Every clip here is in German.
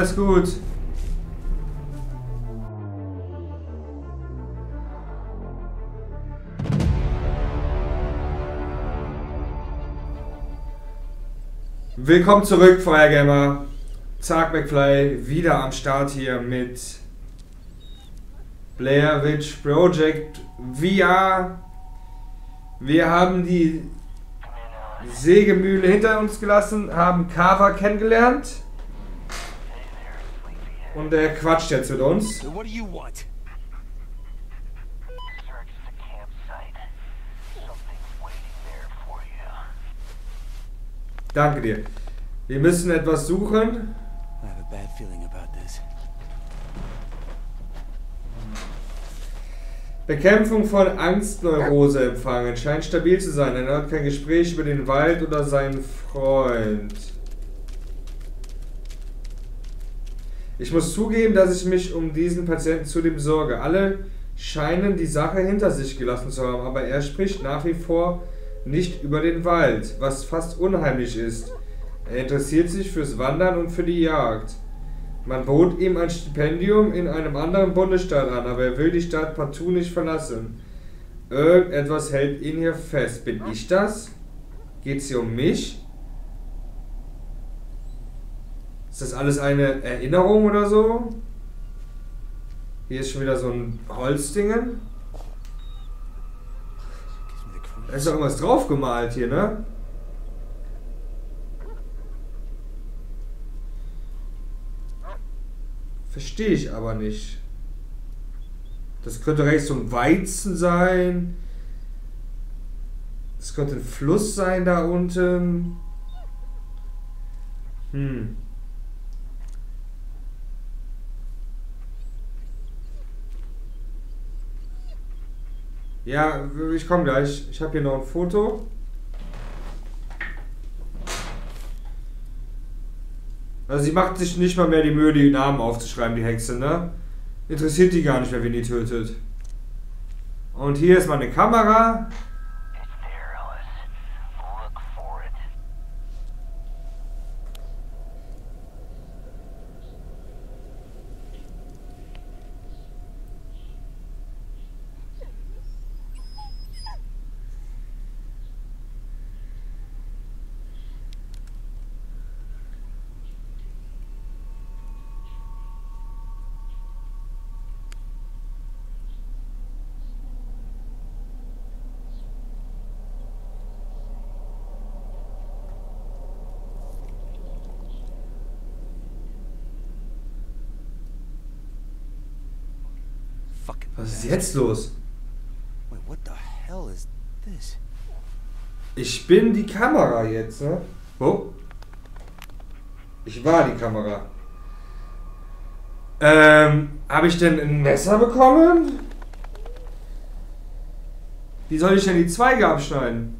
Alles gut. Willkommen zurück, Feuergamer. Zack McFly wieder am Start hier mit Blair Witch Project VR. Wir haben die Sägemühle hinter uns gelassen, haben Kava kennengelernt. Und der quatscht jetzt mit uns. So what do you want? Danke dir. Wir müssen etwas suchen. I have a bad feeling about this. Bekämpfung von Angstneurose empfangen. Scheint stabil zu sein. Er hat kein Gespräch über den Wald oder seinen Freund. Ich muss zugeben, dass ich mich um diesen Patienten zudem sorge. Alle scheinen die Sache hinter sich gelassen zu haben, aber er spricht nach wie vor nicht über den Wald, was fast unheimlich ist. Er interessiert sich fürs Wandern und für die Jagd. Man bot ihm ein Stipendium in einem anderen Bundesstaat an, aber er will die Stadt partout nicht verlassen. Irgendetwas hält ihn hier fest. Bin ich das? Geht's hier um mich? Ist das alles eine Erinnerung oder so? Hier ist schon wieder so ein Holzdingen. Da ist doch irgendwas drauf gemalt hier, ne? Verstehe ich aber nicht. Das könnte rechts so ein Weizen sein. Das könnte ein Fluss sein da unten. Hm. Ja, ich komme gleich. Ich habe hier noch ein Foto. Also sie macht sich nicht mal mehr die Mühe, die Namen aufzuschreiben, die Hexe, ne? Interessiert die gar nicht mehr, wen die tötet. Und hier ist meine Kamera. Jetzt los? Ich bin die Kamera jetzt, ne? Wo? Ich war die Kamera. Ähm, habe ich denn ein Messer bekommen? Wie soll ich denn die Zweige abschneiden?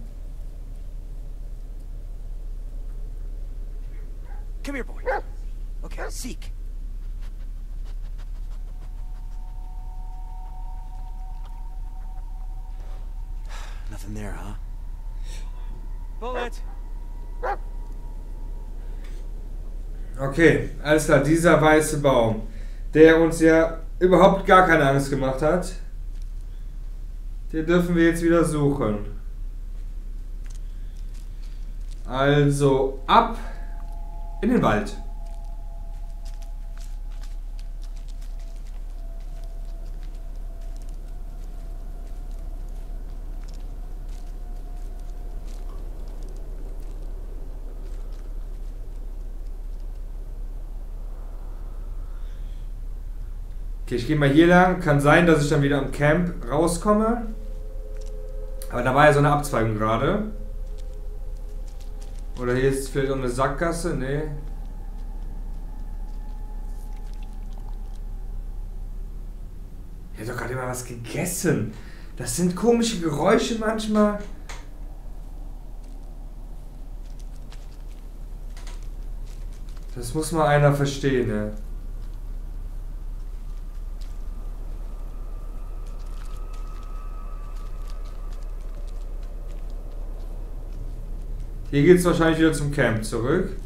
Come here, boy. Okay, seek. Nothing there, huh? Bullet. Okay, alles klar, dieser weiße Baum, der uns ja überhaupt gar keine Angst gemacht hat, den dürfen wir jetzt wieder suchen. Also ab in den Wald. Okay, ich gehe mal hier lang. Kann sein, dass ich dann wieder am Camp rauskomme. Aber da war ja so eine Abzweigung gerade. Oder hier ist vielleicht auch eine Sackgasse. Nee. Ich hab doch gerade immer was gegessen. Das sind komische Geräusche manchmal. Das muss mal einer verstehen, ne? Hier geht es wahrscheinlich wieder zum Camp zurück.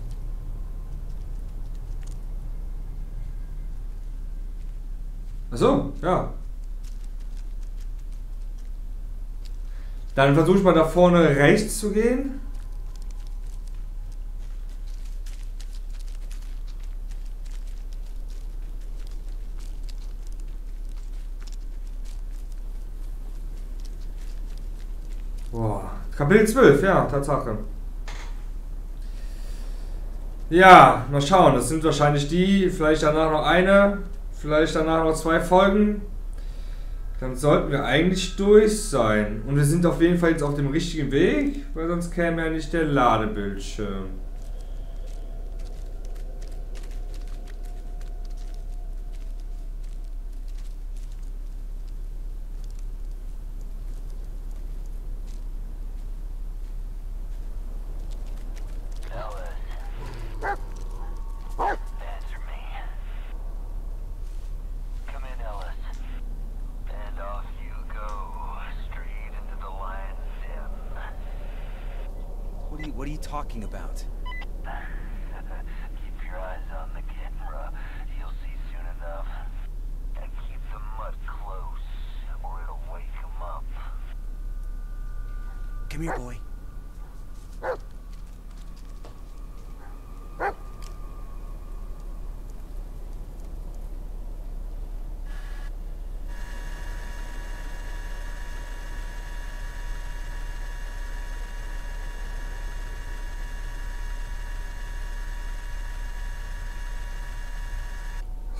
Achso, ja. Dann versuche ich mal da vorne rechts zu gehen. Boah. Kapitel 12, ja, Tatsache. Ja, mal schauen. Das sind wahrscheinlich die, vielleicht danach noch eine, vielleicht danach noch zwei Folgen. Dann sollten wir eigentlich durch sein. Und wir sind auf jeden Fall jetzt auf dem richtigen Weg, weil sonst käme ja nicht der Ladebildschirm.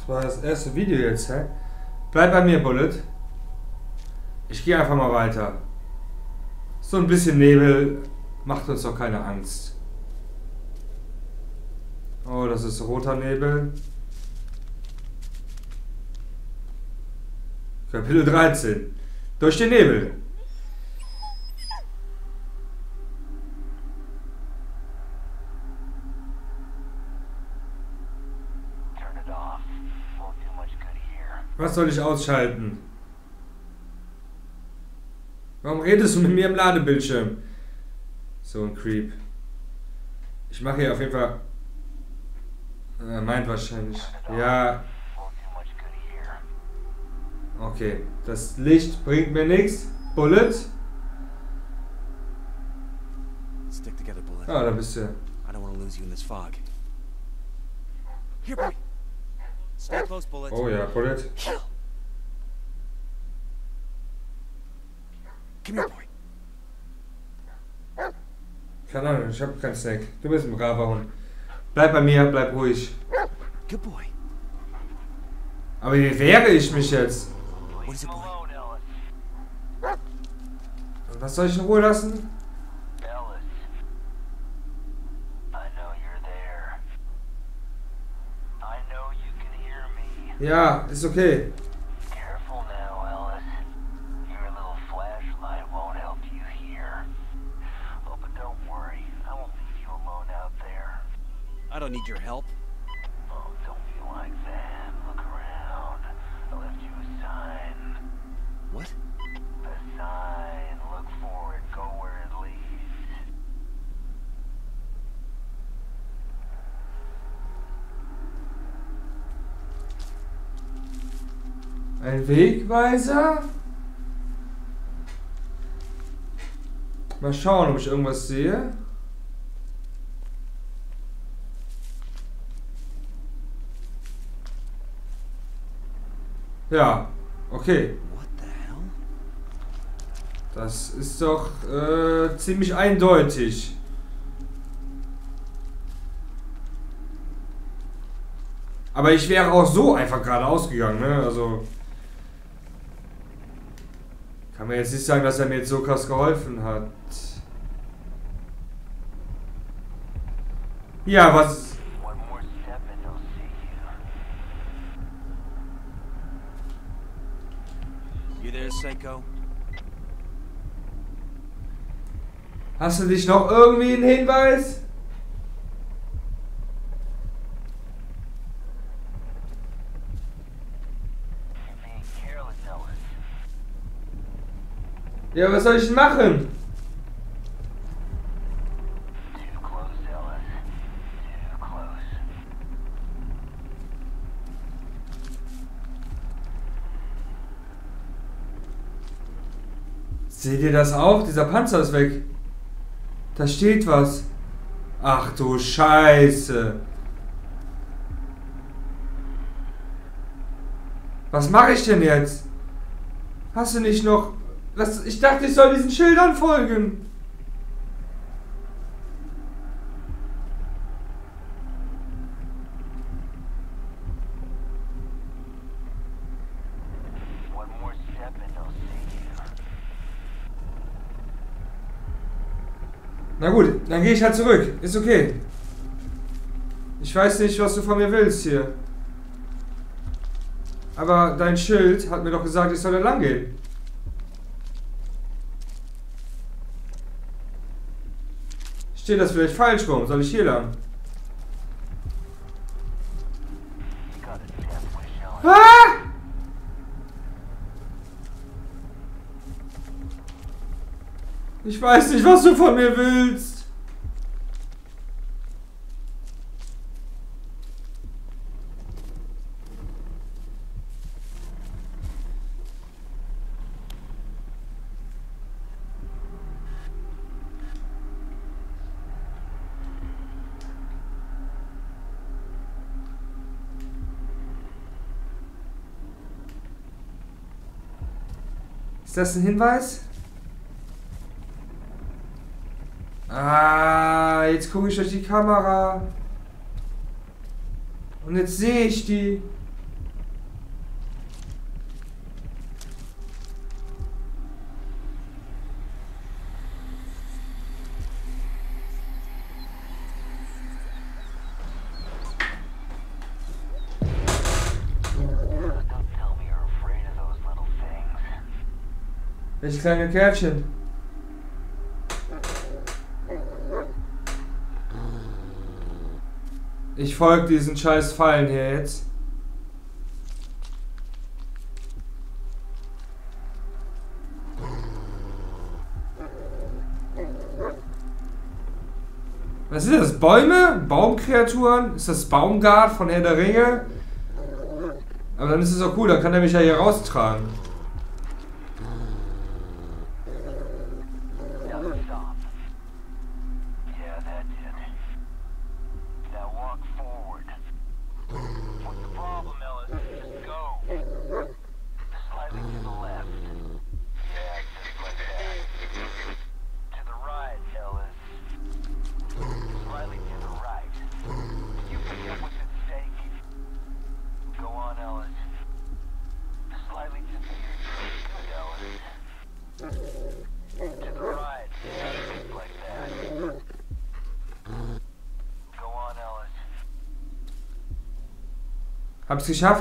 Das war das erste Video jetzt, hä? Bleib bei mir, Bullet. Ich gehe einfach mal weiter. So ein bisschen Nebel macht uns doch keine Angst. Oh, das ist roter Nebel. Kapitel 13. Durch den Nebel. Was soll ich ausschalten? Warum redest du mit mir im Ladebildschirm? So ein Creep. Ich mache hier auf jeden Fall. Er meint wahrscheinlich. Ja, okay. Das Licht bringt mir nichts. Bullet. Stick together, Bullet. Ah, da bist du. I don't want to lose you in this fog. Here, boy. Stay close, Bullet. Oh ja, Bullet. Come here, boy. Keine Ahnung, ich hab keinen Snack. Du bist ein braver Hund. Bleib bei mir, bleib ruhig. Good boy. Aber wie wehre ich mich jetzt? Was soll ich in Ruhe lassen? Ja, ist okay. Wegweiser? Mal schauen, ob ich irgendwas sehe. Ja, okay. What the hell? Das ist doch äh, ziemlich eindeutig. Aber ich wäre auch so einfach geradeaus gegangen, ne? Also. Kann man jetzt nicht sagen, dass er mir jetzt so krass geholfen hat. Ja, was. Hast du dich noch irgendwie einen Hinweis? Ja, was soll ich denn machen? Seht ihr das auch? Dieser Panzer ist weg. Da steht was. Ach du Scheiße. Was mache ich denn jetzt? Hast du nicht noch was, ich dachte, ich soll diesen Schildern folgen. Na gut, dann gehe ich halt zurück. Ist okay. Ich weiß nicht, was du von mir willst hier. Aber dein Schild hat mir doch gesagt, ich soll da lang gehen. Steht das vielleicht falsch rum? Soll ich hier lang? Ah! Ich weiß nicht, was du von mir willst. Ist das ein Hinweis? Ah, jetzt gucke ich durch die Kamera. Und jetzt sehe ich die. Welches kleine Kärtchen. Ich folge diesen scheiß Fallen hier jetzt. Was sind das? Bäume? Baumkreaturen? Ist das Baumgart von Herr der Ringe? Aber dann ist es auch cool, dann kann er mich ja hier raustragen. See you.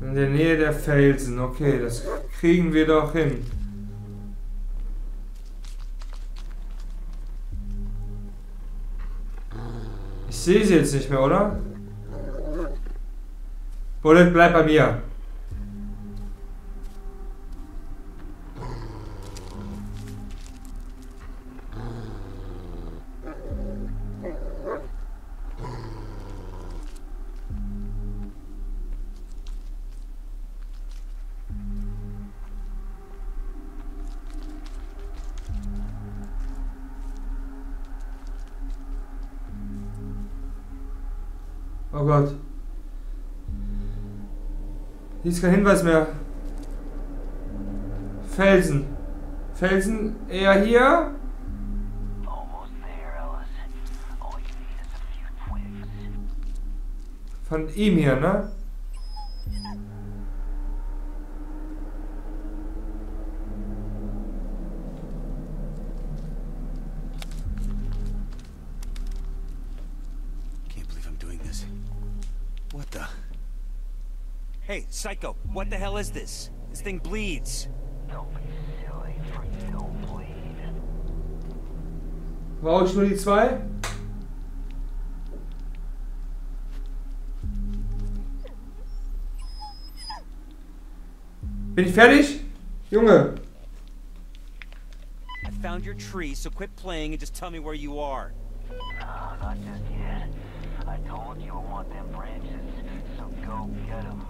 In der Nähe der Felsen. Okay, das kriegen wir doch hin. Ich sehe sie jetzt nicht mehr, oder? Bullet, bleib bei mir. Oh Gott. Hier ist kein Hinweis mehr. Felsen. Felsen eher hier. Von ihm hier, ne? Psycho, what the hell is this? This thing bleeds. Brauche ich nur die zwei? Bin ich fertig? Junge. I found your tree, so quit playing and just tell me where you are. No, not just yet. I told you I want them branches, so go get them.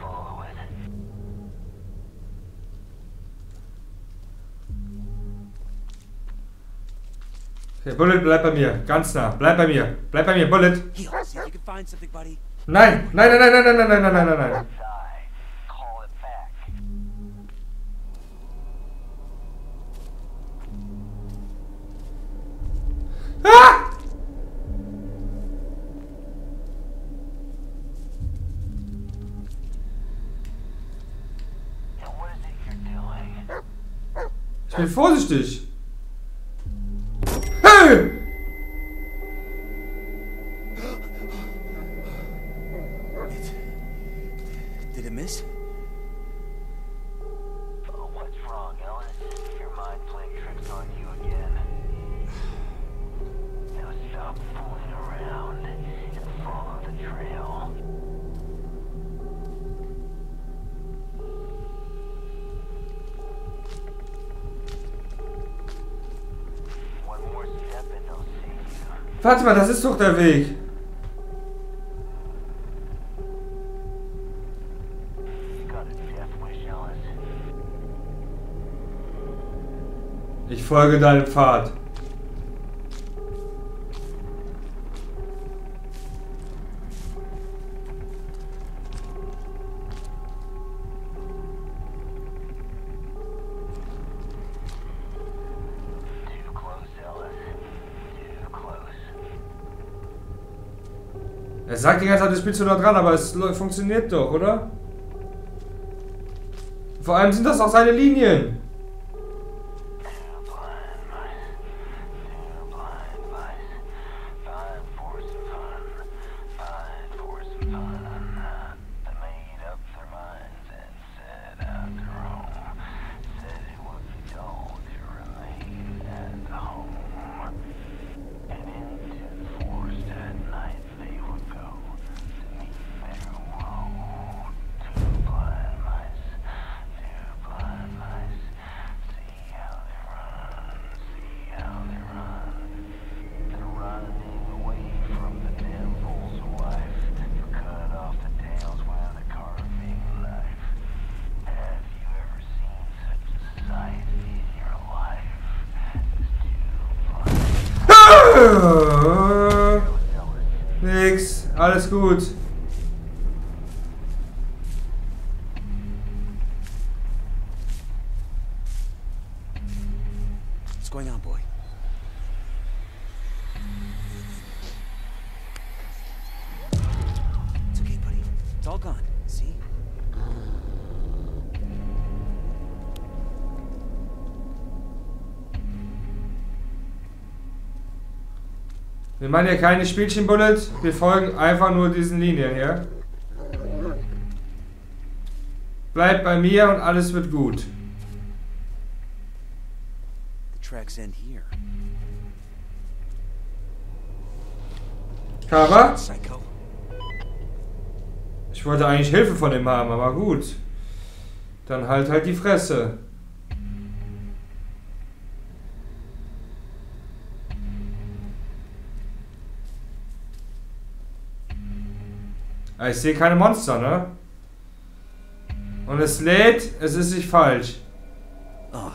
Okay, Bullet, bleib bei mir. Ganz nah. Bleib bei mir. Bleib bei mir, Bullet. Nein, nein, nein, nein, nein, nein, nein, nein, nein, nein, nein. Ah! Ich bin vorsichtig. Warte mal, das ist doch der Weg. Ich folge deinem Pfad. Seite spielst du da dran, aber es funktioniert doch, oder? Vor allem sind das auch seine Linien. Nix, alles gut. machen hier keine Spielchen Bullet. Wir folgen einfach nur diesen Linien hier. Bleibt bei mir und alles wird gut. Cover? Ich wollte eigentlich Hilfe von ihm haben, aber gut. Dann halt halt die Fresse. Ja, ich sehe keine Monster, ne? Und es lädt, es ist nicht falsch. Oh.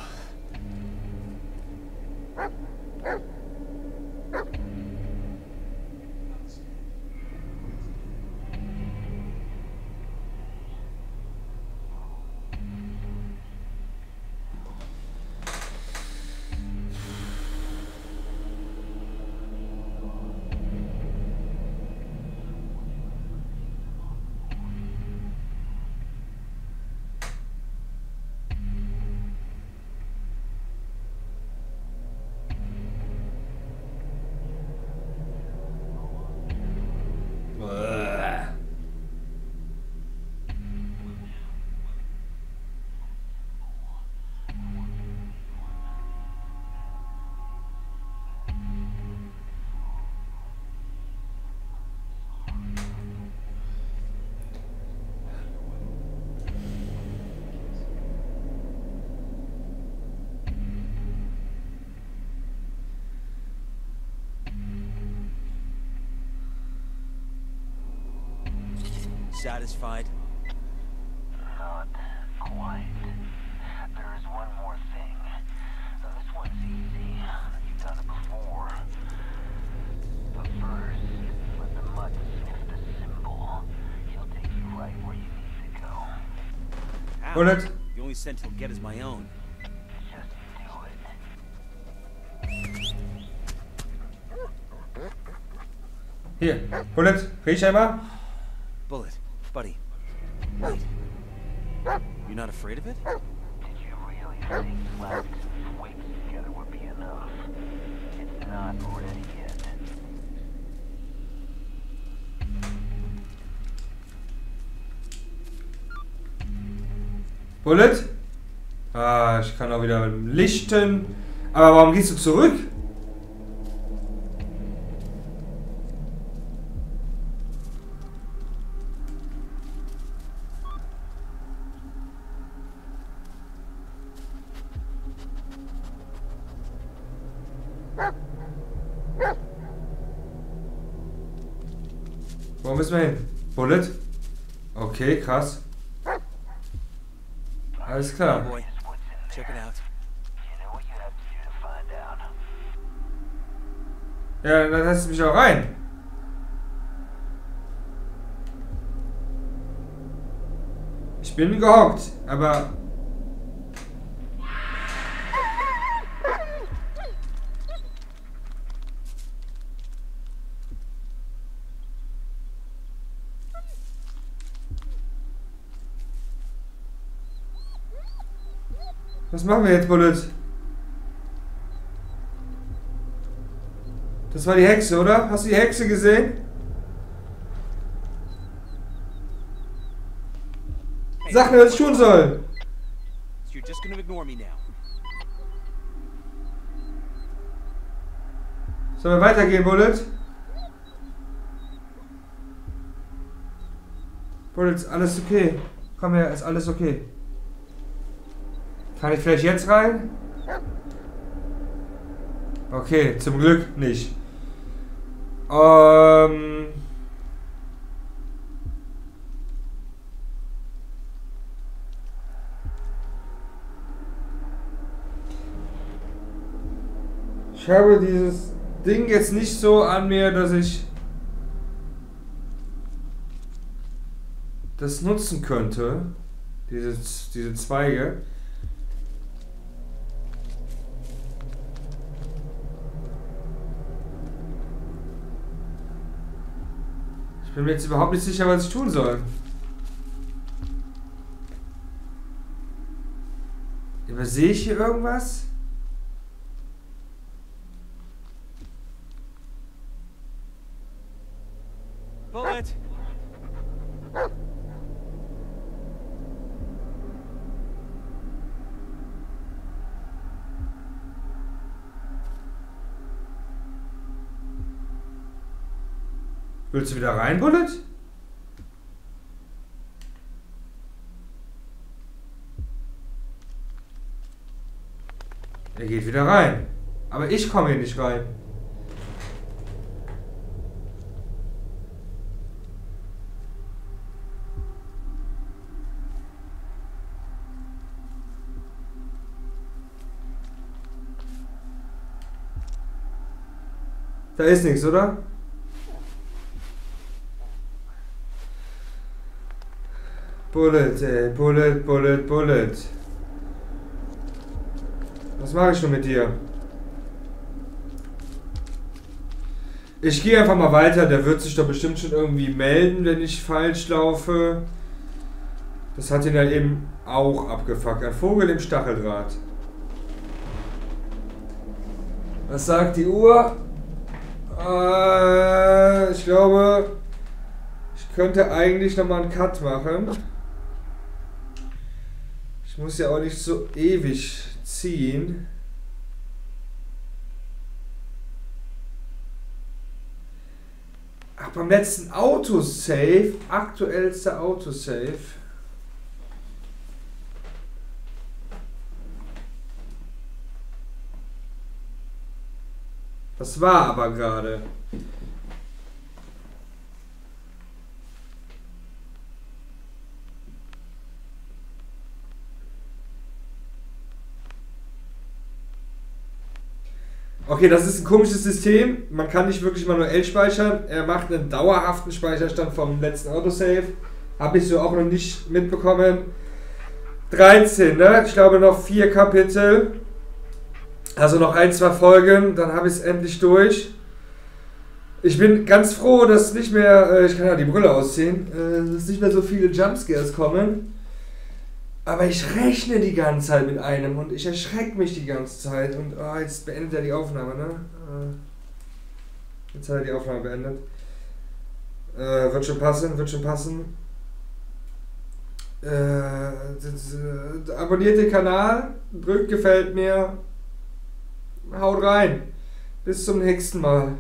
Satisfied? Not quite. There is one more thing. Now, this one's easy. You've done it before. But first, let the mutt sniff the symbol. He'll take you right where you need to go. How? Bullet. The only scent he'll get is my own. Just do it. Hier, Bullet, riech einmal. Bullet, buddy. Wait. You're not afraid of it? Did you really think slapping some twigs together would be enough? It's not ready yet. Bullet? Ah, ich kann auch wieder lichten. Aber warum gehst du zurück? Wo müssen wir hin? Bullet? Okay, krass. Alles Oh klar. Ja, dann lässt du mich auch rein. Ich bin gehockt, aber. Was machen wir jetzt, Bullet? Das war die Hexe, oder? Hast du die Hexe gesehen? Sag mir, was ich tun soll. Sollen wir weitergehen, Bullet? Bullet, ist alles okay. Komm her, ist alles okay. Kann ich vielleicht jetzt rein? Okay, zum Glück nicht. Ähm. Ich habe dieses Ding jetzt nicht so an mir, dass ich das nutzen könnte. Diese, diese Zweige. Bin mir jetzt überhaupt nicht sicher, was ich tun soll. Übersehe ich hier irgendwas? Willst du wieder rein, Bullet? Er geht wieder rein. Aber ich komme hier nicht rein. Da ist nichts, oder? Bullet, ey. Bullet, Bullet, Bullet. Was mache ich schon mit dir? Ich gehe einfach mal weiter. Der wird sich doch bestimmt schon irgendwie melden, wenn ich falsch laufe. Das hat ihn dann eben auch abgefuckt. Ein Vogel im Stacheldraht. Was sagt die Uhr? Äh, ich glaube, ich könnte eigentlich nochmal einen Cut machen. Ich muss ja auch nicht so ewig ziehen. Ach, beim letzten Autosave, aktuellster Autosave. Das war aber gerade. Okay, das ist ein komisches System. Man kann nicht wirklich manuell speichern. Er macht einen dauerhaften Speicherstand vom letzten Autosave. Habe ich so auch noch nicht mitbekommen. 13, ne? Ich glaube noch vier Kapitel. Also noch ein, zwei Folgen, dann habe ich es endlich durch. Ich bin ganz froh, dass nicht mehr, äh, ich kann ja die Brille ausziehen, äh, dass nicht mehr so viele Jumpscares kommen. Aber ich rechne die ganze Zeit mit einem und ich erschrecke mich die ganze Zeit. Und oh, jetzt beendet er die Aufnahme, ne? Äh, Jetzt hat er die Aufnahme beendet. Äh, wird schon passen, wird schon passen. Äh, äh, abonniert den Kanal, drückt gefällt mir, haut rein. Bis zum nächsten Mal.